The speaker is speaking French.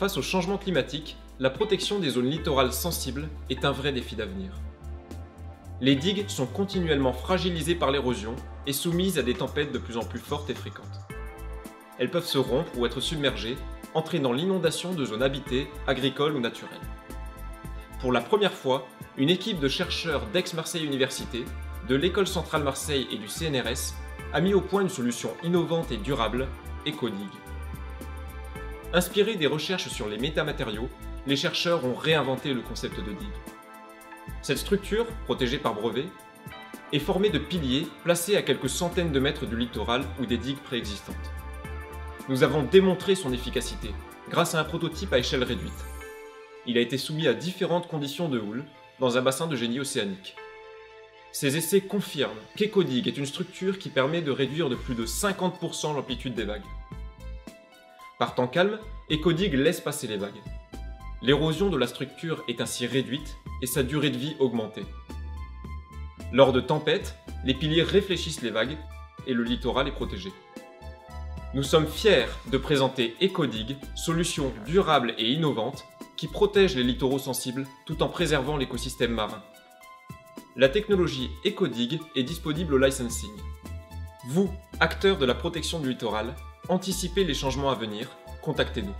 Face au changement climatique, la protection des zones littorales sensibles est un vrai défi d'avenir. Les digues sont continuellement fragilisées par l'érosion et soumises à des tempêtes de plus en plus fortes et fréquentes. Elles peuvent se rompre ou être submergées, entraînant l'inondation de zones habitées, agricoles ou naturelles. Pour la première fois, une équipe de chercheurs d'Aix-Marseille Université, de l'École centrale Marseille et du CNRS a mis au point une solution innovante et durable, EcoDig. Inspirés des recherches sur les métamatériaux, les chercheurs ont réinventé le concept de digue. Cette structure, protégée par brevet, est formée de piliers placés à quelques centaines de mètres du littoral ou des digues préexistantes. Nous avons démontré son efficacité grâce à un prototype à échelle réduite. Il a été soumis à différentes conditions de houle dans un bassin de génie océanique. Ces essais confirment qu'EcoDig est une structure qui permet de réduire de plus de 50% l'amplitude des vagues. Par temps calme, EcoDig laisse passer les vagues. L'érosion de la structure est ainsi réduite et sa durée de vie augmentée. Lors de tempêtes, les piliers réfléchissent les vagues et le littoral est protégé. Nous sommes fiers de présenter EcoDig, solution durable et innovante qui protège les littoraux sensibles tout en préservant l'écosystème marin. La technologie EcoDig est disponible au licensing. Vous, acteurs de la protection du littoral, anticipez les changements à venir, contactez-nous.